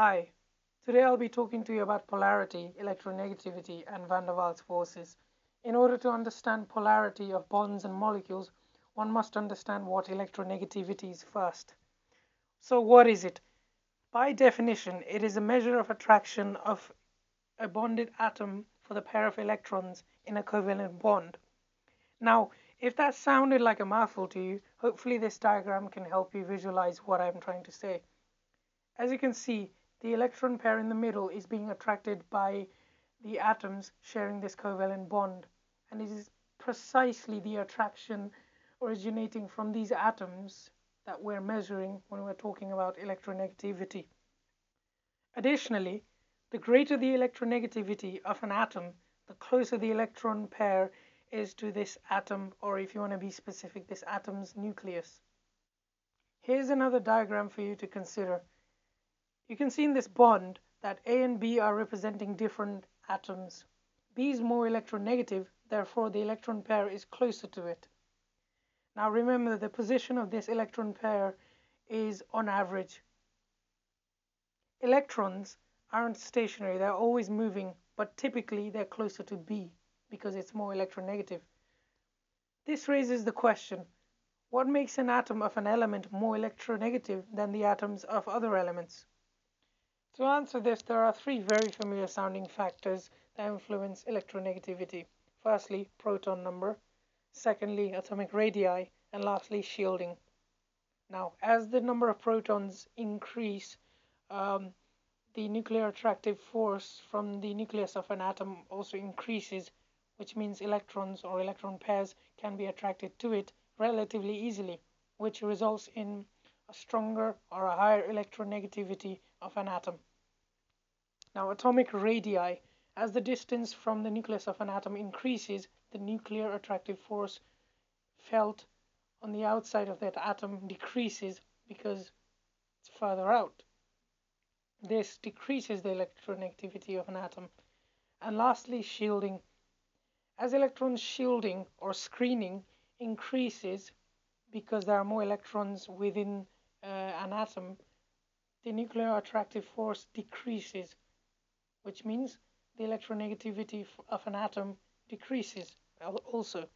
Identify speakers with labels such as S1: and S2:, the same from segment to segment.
S1: Hi, today I'll be talking to you about polarity, electronegativity, and van der Waals forces. In order to understand polarity of bonds and molecules, one must understand what electronegativity is first. So what is it? By definition, it is a measure of attraction of a bonded atom for the pair of electrons in a covalent bond. Now, if that sounded like a mouthful to you, hopefully this diagram can help you visualize what I'm trying to say. As you can see, the electron pair in the middle is being attracted by the atoms sharing this covalent bond and it is precisely the attraction originating from these atoms that we're measuring when we're talking about electronegativity. Additionally, the greater the electronegativity of an atom, the closer the electron pair is to this atom, or if you want to be specific, this atom's nucleus. Here's another diagram for you to consider. You can see in this bond that A and B are representing different atoms. B is more electronegative, therefore the electron pair is closer to it. Now remember the position of this electron pair is on average. Electrons aren't stationary, they're always moving, but typically they're closer to B because it's more electronegative. This raises the question, what makes an atom of an element more electronegative than the atoms of other elements? To answer this, there are three very familiar sounding factors that influence electronegativity. Firstly, proton number. Secondly, atomic radii. And lastly, shielding. Now, as the number of protons increase, um, the nuclear attractive force from the nucleus of an atom also increases, which means electrons or electron pairs can be attracted to it relatively easily, which results in a stronger or a higher electronegativity of an atom. Now, atomic radii, as the distance from the nucleus of an atom increases, the nuclear attractive force felt on the outside of that atom decreases because it's further out. This decreases the electronegativity of an atom. And lastly, shielding. As electron shielding or screening increases because there are more electrons within uh, an atom, the nuclear attractive force decreases which means the electronegativity of an atom decreases also.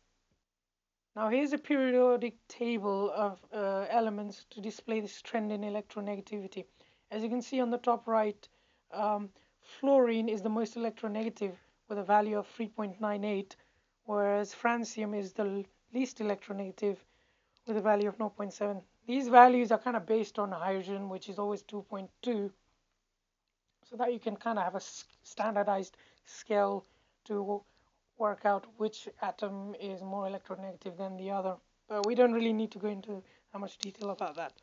S1: Now here's a periodic table of uh, elements to display this trend in electronegativity. As you can see on the top right, um, fluorine is the most electronegative with a value of 3.98, whereas francium is the least electronegative with a value of 0.7. These values are kind of based on hydrogen, which is always 2.2, so that you can kind of have a standardized scale to work out which atom is more electronegative than the other. But we don't really need to go into how much detail about that.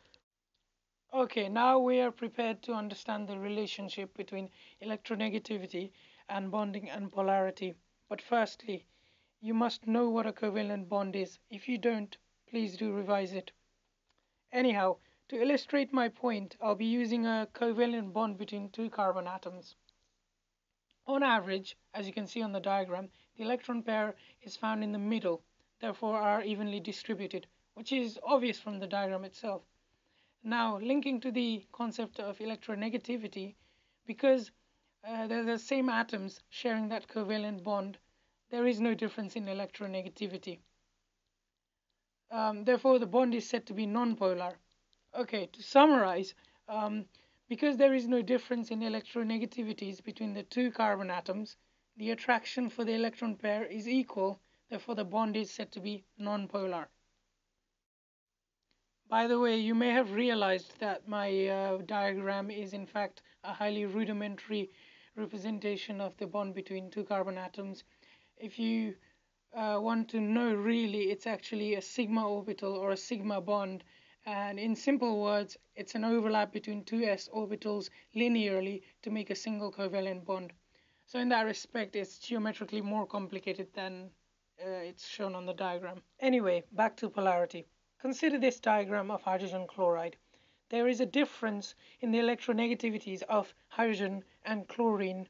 S1: Okay, now we are prepared to understand the relationship between electronegativity and bonding and polarity. But firstly, you must know what a covalent bond is. If you don't, please do revise it. Anyhow, to illustrate my point, I'll be using a covalent bond between two carbon atoms. On average, as you can see on the diagram, the electron pair is found in the middle, therefore are evenly distributed, which is obvious from the diagram itself. Now, linking to the concept of electronegativity, because uh, they're the same atoms sharing that covalent bond, there is no difference in electronegativity. Um, therefore, the bond is said to be nonpolar. Okay, to summarize, um, because there is no difference in electronegativities between the two carbon atoms, the attraction for the electron pair is equal, therefore the bond is said to be nonpolar. By the way, you may have realized that my uh, diagram is in fact a highly rudimentary representation of the bond between two carbon atoms. If you uh, want to know really, it's actually a sigma orbital or a sigma bond and in simple words, it's an overlap between two s orbitals linearly to make a single covalent bond. So in that respect, it's geometrically more complicated than uh, it's shown on the diagram. Anyway, back to polarity. Consider this diagram of hydrogen chloride. There is a difference in the electronegativities of hydrogen and chlorine.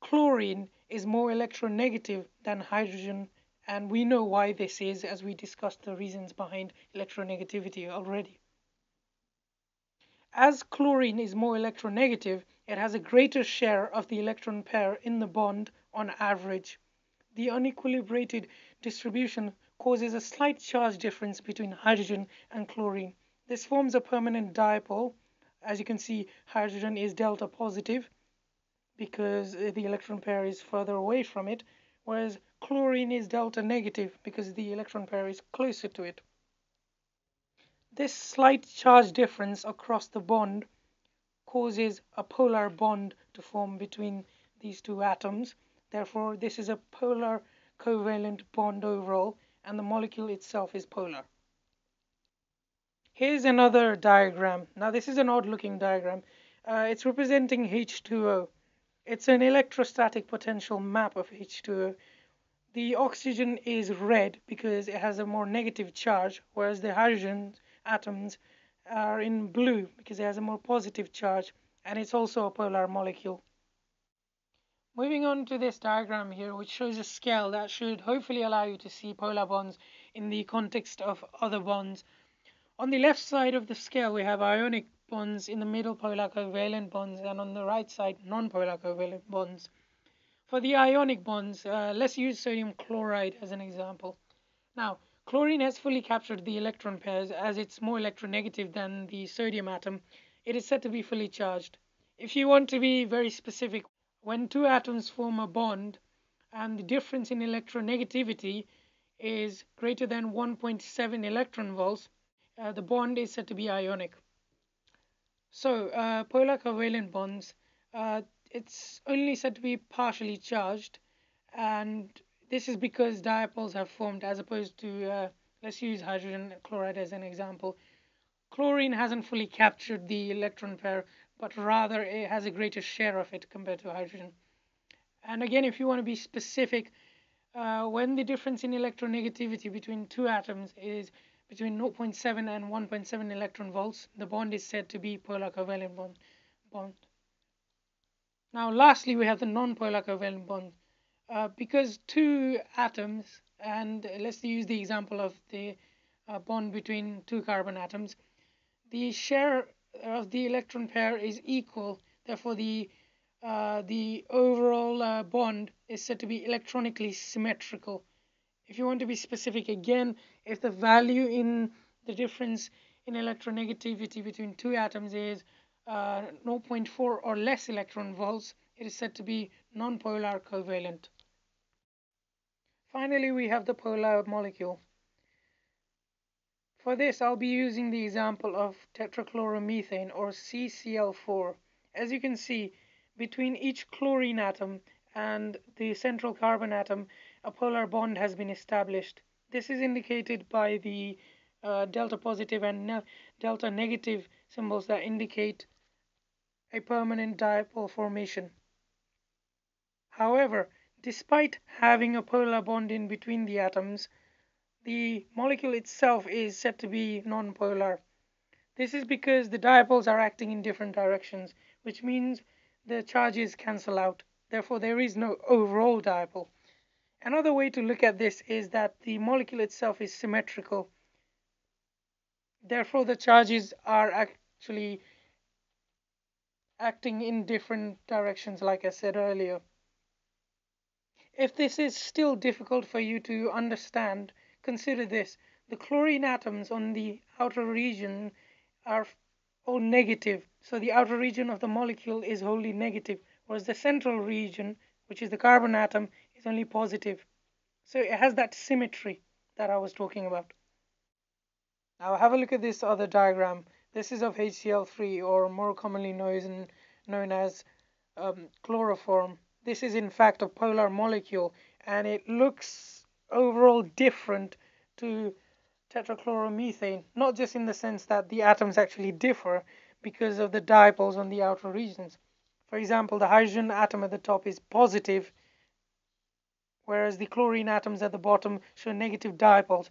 S1: Chlorine is more electronegative than hydrogen and we know why this is as we discussed the reasons behind electronegativity already. As chlorine is more electronegative, it has a greater share of the electron pair in the bond on average. The unequilibrated distribution causes a slight charge difference between hydrogen and chlorine. This forms a permanent dipole. As you can see, hydrogen is delta positive because the electron pair is further away from it, whereas chlorine is delta negative because the electron pair is closer to it. This slight charge difference across the bond causes a polar bond to form between these two atoms. Therefore, this is a polar covalent bond overall, and the molecule itself is polar. Here's another diagram. Now, this is an odd looking diagram. Uh, it's representing H2O. It's an electrostatic potential map of H2O. The oxygen is red because it has a more negative charge, whereas the hydrogen atoms are in blue because it has a more positive charge and it's also a polar molecule. Moving on to this diagram here which shows a scale that should hopefully allow you to see polar bonds in the context of other bonds. On the left side of the scale we have ionic bonds in the middle polar covalent bonds and on the right side non-polar covalent bonds. For the ionic bonds, uh, let's use sodium chloride as an example. Now, Chlorine has fully captured the electron pairs as it's more electronegative than the sodium atom. It is said to be fully charged. If you want to be very specific, when two atoms form a bond and the difference in electronegativity is greater than 1.7 electron volts, uh, the bond is said to be ionic. So, uh, polar covalent bonds, uh, it's only said to be partially charged and this is because dipoles have formed as opposed to, uh, let's use hydrogen chloride as an example. Chlorine hasn't fully captured the electron pair, but rather it has a greater share of it compared to hydrogen. And again, if you want to be specific, uh, when the difference in electronegativity between two atoms is between 0.7 and 1.7 electron volts, the bond is said to be polar covalent bond. bond. Now, lastly, we have the non-polar covalent bond. Uh, because two atoms, and let's use the example of the uh, bond between two carbon atoms, the share of the electron pair is equal. Therefore, the uh, the overall uh, bond is said to be electronically symmetrical. If you want to be specific again, if the value in the difference in electronegativity between two atoms is uh, 0.4 or less electron volts, it is said to be nonpolar covalent. Finally, we have the polar molecule. For this, I'll be using the example of tetrachloromethane or CCl4. As you can see, between each chlorine atom and the central carbon atom, a polar bond has been established. This is indicated by the uh, delta positive and ne delta negative symbols that indicate a permanent dipole formation. However, Despite having a polar bond in between the atoms, the molecule itself is said to be nonpolar. This is because the dipoles are acting in different directions, which means the charges cancel out. Therefore, there is no overall dipole. Another way to look at this is that the molecule itself is symmetrical. Therefore, the charges are actually acting in different directions, like I said earlier. If this is still difficult for you to understand, consider this. The chlorine atoms on the outer region are all negative, so the outer region of the molecule is wholly negative, whereas the central region, which is the carbon atom, is only positive. So it has that symmetry that I was talking about. Now have a look at this other diagram. This is of HCl3 or more commonly known, known as um, chloroform. This is in fact a polar molecule and it looks overall different to tetrachloromethane, not just in the sense that the atoms actually differ because of the dipoles on the outer regions. For example, the hydrogen atom at the top is positive, whereas the chlorine atoms at the bottom show negative dipoles.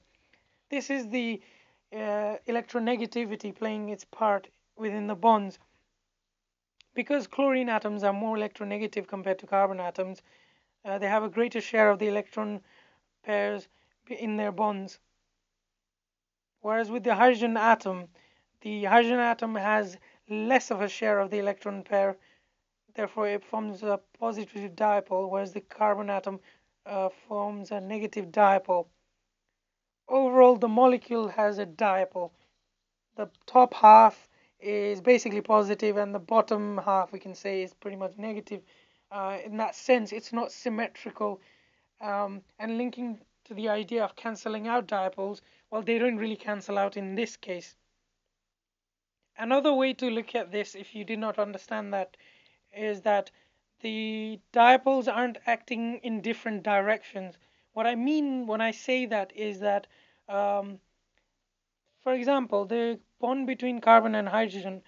S1: This is the uh, electronegativity playing its part within the bonds. Because chlorine atoms are more electronegative compared to carbon atoms, uh, they have a greater share of the electron pairs in their bonds. Whereas with the hydrogen atom, the hydrogen atom has less of a share of the electron pair. Therefore, it forms a positive dipole, whereas the carbon atom uh, forms a negative dipole. Overall, the molecule has a dipole. The top half is basically positive, and the bottom half, we can say, is pretty much negative. Uh, in that sense, it's not symmetrical. Um, and linking to the idea of cancelling out dipoles, well, they don't really cancel out in this case. Another way to look at this, if you did not understand that, is that the dipoles aren't acting in different directions. What I mean when I say that is that, um, for example, the bond between carbon and hydrogen,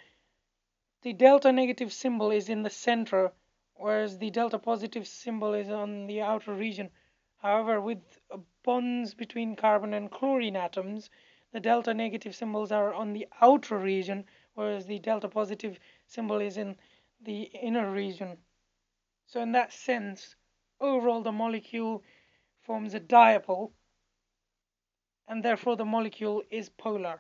S1: the delta negative symbol is in the center, whereas the delta positive symbol is on the outer region. However, with bonds between carbon and chlorine atoms, the delta negative symbols are on the outer region, whereas the delta positive symbol is in the inner region. So in that sense, overall the molecule forms a dipole, and therefore the molecule is polar.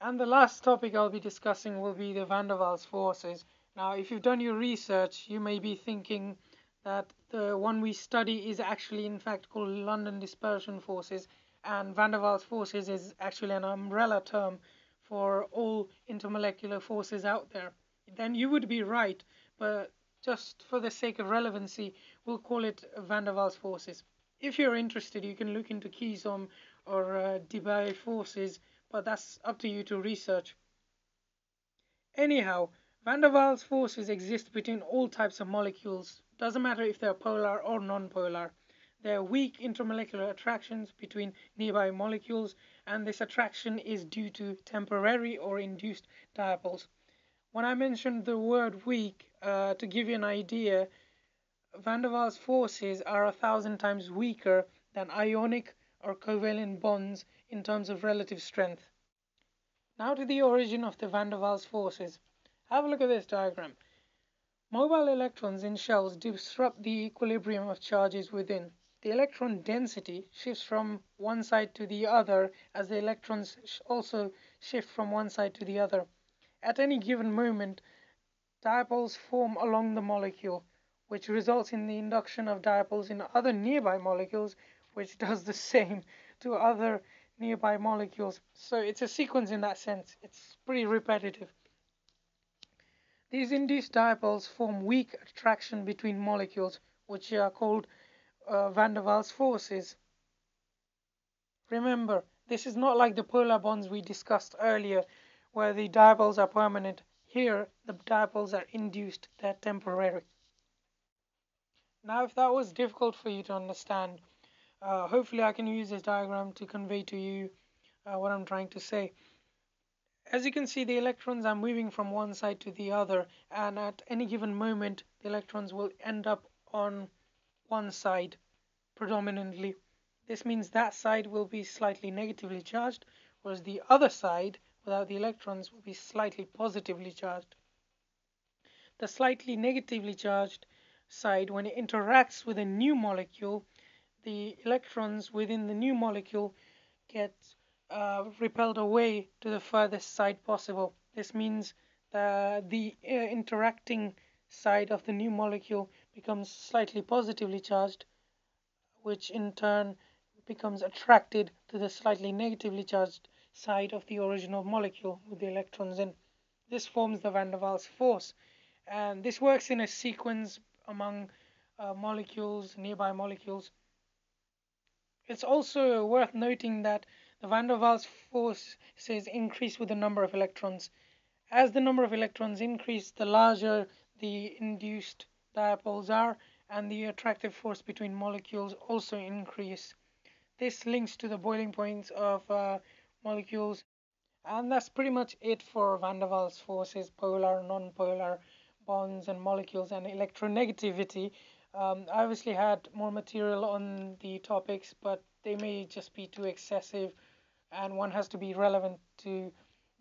S1: And the last topic I'll be discussing will be the van der Waals forces. Now, if you've done your research, you may be thinking that the one we study is actually in fact called London dispersion forces, and van der Waals forces is actually an umbrella term for all intermolecular forces out there, then you would be right, but just for the sake of relevancy, we'll call it van der Waals forces. If you're interested, you can look into Keesom or uh, Debye forces, but that's up to you to research. Anyhow, van der Waals forces exist between all types of molecules. Doesn't matter if they're polar or non-polar. There are weak intermolecular attractions between nearby molecules, and this attraction is due to temporary or induced dipoles. When I mentioned the word weak, uh, to give you an idea, van der Waals forces are a thousand times weaker than ionic or covalent bonds in terms of relative strength. Now to the origin of the van der Waals forces. Have a look at this diagram. Mobile electrons in shells disrupt the equilibrium of charges within. The electron density shifts from one side to the other as the electrons also shift from one side to the other. At any given moment, dipoles form along the molecule, which results in the induction of dipoles in other nearby molecules, which does the same to other nearby molecules. So it's a sequence in that sense. It's pretty repetitive. These induced dipoles form weak attraction between molecules, which are called uh, van der Waals forces. Remember, this is not like the polar bonds we discussed earlier, where the dipoles are permanent. Here, the dipoles are induced, they're temporary. Now, if that was difficult for you to understand, uh, hopefully I can use this diagram to convey to you uh, what I'm trying to say. As you can see, the electrons are moving from one side to the other, and at any given moment, the electrons will end up on one side predominantly. This means that side will be slightly negatively charged, whereas the other side, without the electrons, will be slightly positively charged. The slightly negatively charged side, when it interacts with a new molecule, the electrons within the new molecule get uh, repelled away to the furthest side possible. This means that the uh, interacting side of the new molecule becomes slightly positively charged, which in turn becomes attracted to the slightly negatively charged side of the original molecule with the electrons in. This forms the van der Waals force, and this works in a sequence among uh, molecules, nearby molecules. It's also worth noting that the van der Waals forces increase with the number of electrons. As the number of electrons increase, the larger the induced dipoles are and the attractive force between molecules also increase. This links to the boiling points of uh, molecules and that's pretty much it for van der Waals forces, polar, non-polar bonds and molecules and electronegativity. Um, I obviously had more material on the topics but they may just be too excessive and one has to be relevant to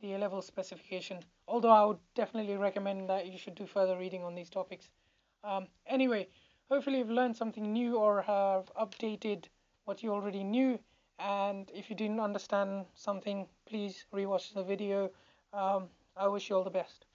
S1: the A level specification. Although I would definitely recommend that you should do further reading on these topics. Um, anyway, hopefully you've learned something new or have updated what you already knew. And if you didn't understand something, please rewatch the video. Um, I wish you all the best.